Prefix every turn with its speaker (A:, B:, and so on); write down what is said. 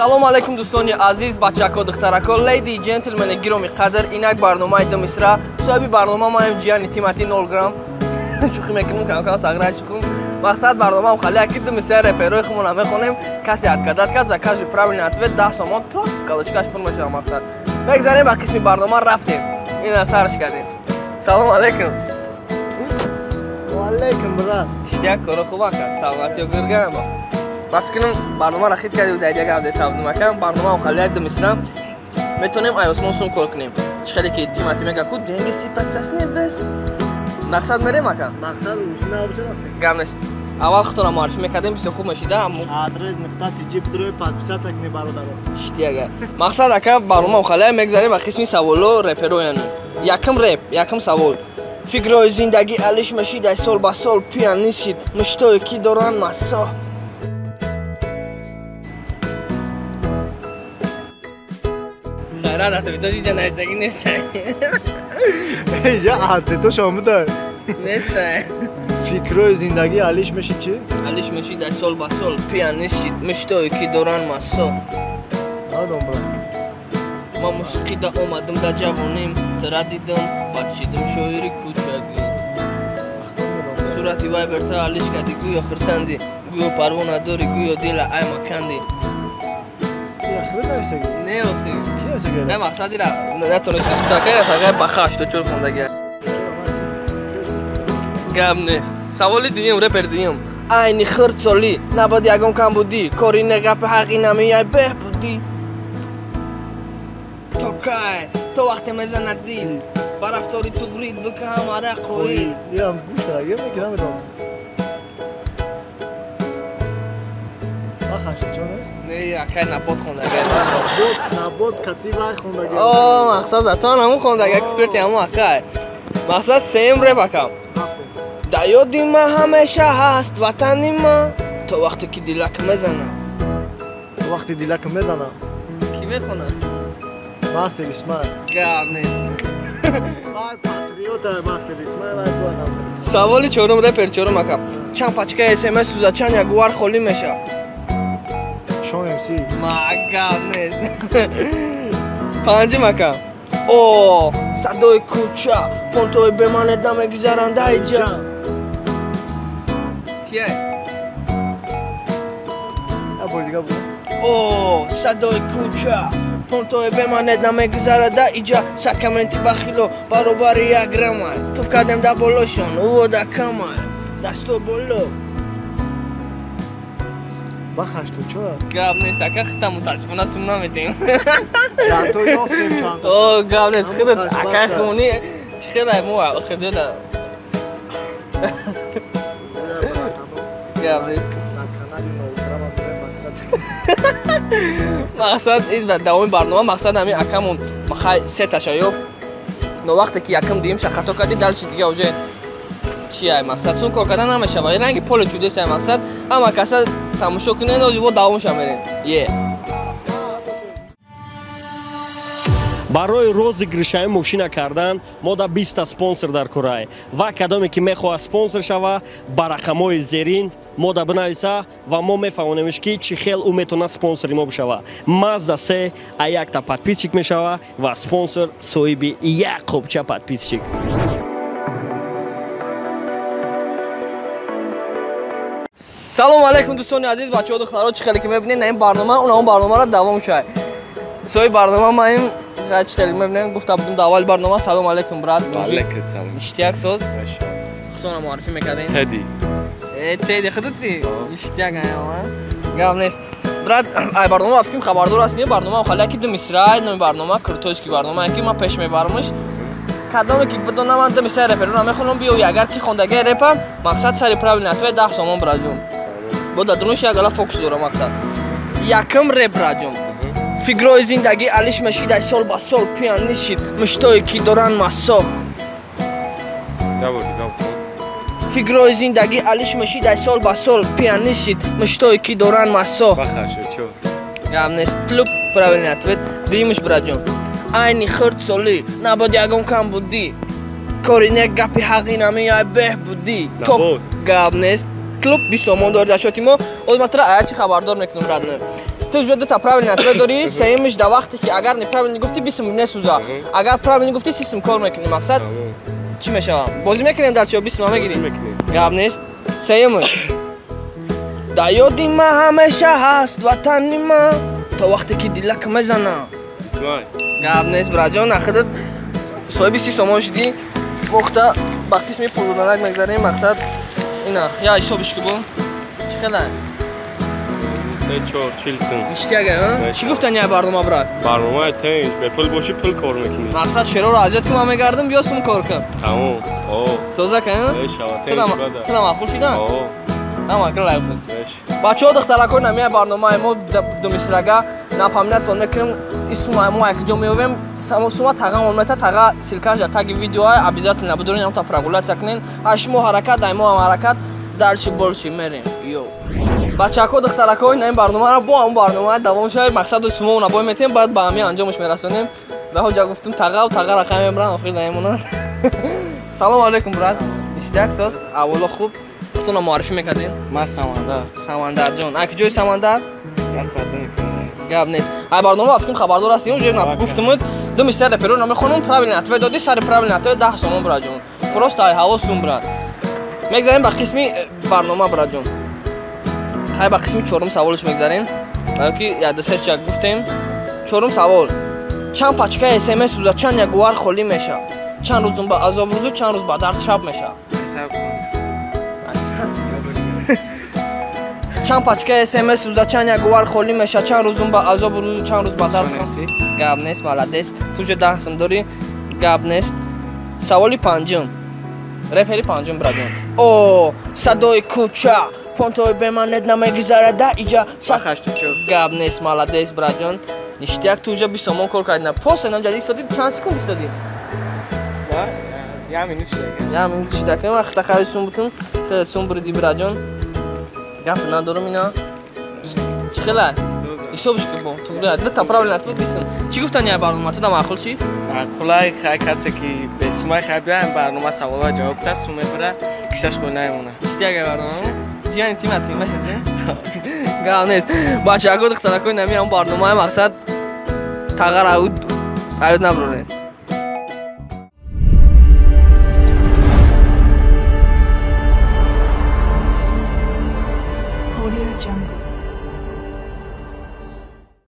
A: салому алайкум дӯстони азиз бачако духтарако. Леди ҷентлмени гироми қадр инак барномаи ду мисра. Соҳиби барнома маем ҷияни тимати нол грам чухӣ мекунем камкам сагра чухум. Мақсад барномаам хали аки ду мисра реперои хумона мехонем касе откадат кард за каждый правильный ответ даҳ сомон то калочкаш пур мешава мақсад. Мегзарем ба қисми барнома рафтем. Ина сарш кардем. Салому алайкум.
B: Алайкум брат.
A: Иштияк коро хуб акад саломатиё гиргаам ба фикрам барномаро хит карди буд айдия гап десавдум акам барномао халияк ду мисра метонем ай осмон сум кор кунем. Чӣ хеле ки тимати мегаку денги сипат сасне бес мақсад мерем ака?
B: Мақсад
A: гап нест. Аввал худтонро муаррифӣ мекардем бисёр хуб мешида
B: адрес нуқта тиҷиб дурӯи подписатак не бародаро
A: иштияга мақсад ака барнома халая мегзарем ба қисми саволо реперояну якм реп якм савол. Фикрои зиндагӣ алиш мешидай сол ба сол пианисид муштое ки доранд массо хайрат атовитоши ҷанайстагӣ нестай
B: эҷа атето шомуда
A: нестай
B: фикрои зиндагӣ алиш мешид чӣ?
A: Алиш мешидай сол ба сол. Пианисид муштое ки доранд массо
B: надом брат.
A: Ман мусиқида омадам да ҷавоним тарадидам бачидам шоири кӯчагӣ сурати вай берта алиш кардӣ гӯё хирсандӣ гӯё парво надорӣ гӯё дила ай макандӣ не охи ай мақсадира натонисти гуфтакаасагай бахаш то чор хондаги гап нест саволи дуюм репер дуюм айни хирдсолӣ набоди ягон кам будӣ кори негапи ҳаққи намияй беҳбудӣ то кай то вақте мезанад дил ба рафтори туғрид бика ҳамара Қоил акай набод хондагмақсад затон ҳамун хондага куперти ҳамун акай мақсад сеюм реп акам дар ёди ма ҳамеша ҳаст ватани ма то вақте ки дилак мезана
B: вақте дилак мезана
A: ки мехонад
B: мастер исмаил
A: гап нест саволи чорум репер чорум ака чанд пачка смс сӯза чанд ягувар холӣ აფსი?
B: მაგამე.
A: პანჯი მაკა. ო, სადოი ქუჩა, პონტოები მანე და მე გიზარან დაიჯა. ჰიე. აბოლი გაბო. ო, სადოი ქუჩა, პონტოები მანე და მე გიზარა და იჯა. საკამენტი ბახილო, ბარობარი აგრამა. თუ ვკადემ და ბოლოშონ, უო და კამა. და სტობოლო. Боло
B: бахашту чора
A: гап нест ака хита мутасифона сум наметем. О гап нест хида ака хуни чӣ хела мо? Хидода гап нест. Мақсад. Давоми барнома мақсад ҳамин акамон махай се таша ёфт. Но вақте ки якам дуюм ша хато кардӣ далши дига уже чи ай мақсад? Сун кор кардан намешава ранги поле чудесай мақсад. Ҳама каса тамошо кунен озиво давомша мерем е.
C: Барои розыгришаи мошина кардан мо да биста спонсор дар кӯрае ва кадоме ки мехоҳад спонсор шава ба рақамҳои зерин мо да бинависа ва мо мефаҳмонемш ки чӣ хел ӯ метавонад спонсори мо бишава мазда се а якта подписчик мешава ва спонсор соҳиби як қопча подписчик
A: салому алайкум дӯстони азиз бачаҳо духтаро чӣ хеле ки мебинед на ин барнома унаон барномаро давом шуд соҳиби барнома маим чӣ хеле мебинед гуфта будем дар аввали барнома салому алайкум брат иштияк соз хусона муаррифӣ мекардем теди теди худати иштияк гап нест брат ай барнома ба фикрам хабардор ҳастӣ барнома хали яки ду мисрай номи барнома крутойски барнома яки ман пеш мебарамш кадоме ки бидона ман ду мисрай реперона мехонам биёви агар ки хондаги репам мақсад сари правильный ответ даҳ сомон браҷум бо дадруш ягала фокус дорам мақсад якм реп браҷум фикрои зиндагӣ алиш мешидай сол ба сол пианист шид муштое ки доранд массо. Фикрои зиндагӣ алиш мешидай сол ба сол пианист шид муштое ки доранд массо. Гапнест клуб правильный ответ. Дуюмуш браҷон айни хурдсолӣ набод ягон кам будӣ. Кори не гапи ҳаққи намияй беҳ будӣ. Гап нест клуб бисомон дори дашоти мо озматра ая чи хабардор мекунам радно Ты уже дута правильно ответ дори, сеимиш до вақте ки агар неправильно гуфти бисм несуза. Агар правильно гуфти систем кор мекунӣ. Мақсад чӣ мешава? Бозӣ мекунем дар чиё бисм мегирем? Гап нест. Сеимиш. Да ёди ман ҳамеша ҳаст ватани ман то вақте ки дилак мезана.
D: исмай
A: Гап нест браҷон, ахидат соҳиби си сомон шудӣ. Вақта ба қисми пулданак мегзарем. Мақсад ина, я ҳисобиш ки бу. Чӣ хела?
D: се чор чил сум.
A: Ништияга, а? Чӣ гуфтан я барнома брат?
D: барномаи тенҷ бепул бошӣ пул кор мекунӣ.
A: Мақсад шероро азият кӣ ман мегардам биё сум кор кун
D: тамом о.
A: Созака
D: мешава тенҷ бада
A: тuna мақул шидан
D: о.
A: Ама гилайфу
D: меш
A: бачаҳо духтаракои намияи барномаи мо думисрага напаминатон мекунем исума мо якҷо меёвем сума тага момета тага силкаш дар таги видеоа обязательно будурин амта прогуляция кунен аш мо ҳаракат дай мо ам ҳаракат дальше больше мерем ё бачаҳако духтаракои наин барномаро бо ҳамон барномаи давом шавед мақсаду сумоу набой метем баъд ба ҳамин анҷомаш мерасонем баҳоҷа гуфтум тағау тага рақам мебаранд охир наимонанд салому алайкум брат иштияк соз аввало хуб худтона муаррифӣ мекардин
B: Ман Самандар.
A: самандарҷон аки ҷои самандар
B: Я саддин.
A: гап нест. Ай барнома афтун хабардор ҳастӣ ҷои гуфтумуд ду мисяда перо нами хонум правилни ответ доди сари правилни ответ даҳ сомон браҷон просто ай ҳаво сум брат. Мегзарем ба қисми э, барнома браҷон ай ба қисми чорум саволаш мегзарем. Балки ядасечак гуфтем. Чорум савол. Чанд пачка смс рӯза чанд ягувар холӣ меша чанд рӯзум ба азоб рӯзу чанд рӯз ба дард шаб меша чанд рӯзум ба азоб рӯзу чанд рӯз ба дард гап нест маладес ту ҷо даҳсам дорӣ гап нест саволи панҷум репери панҷум браҷон о садои кӯча понтои беманет намегизарада иҷа гап нест маладес браҷон ништияк ту ҷо бисомон кор кардина поса намҷад истоди чанд секунд истоди
B: Я минут шуда.
A: Я минут шуда кам вақта хари сум бутун хеле сум буриди браҷон гап надорум ина чӣ хела ҳисобиш ки бо тугра дата правилно ответ бисм чӣ гуфтан я барнома туда маъқул чи
B: Қулай хай касе ки бесумай хай биаем барнома савола ҷавоб та сум мебара кишаш кой наимона.
A: Ништияга барнома ҷияни тима тима шасе гап нест бачаҳако духтаракои нами ҳам барномаи мақсад тағар аюд аюд набурорен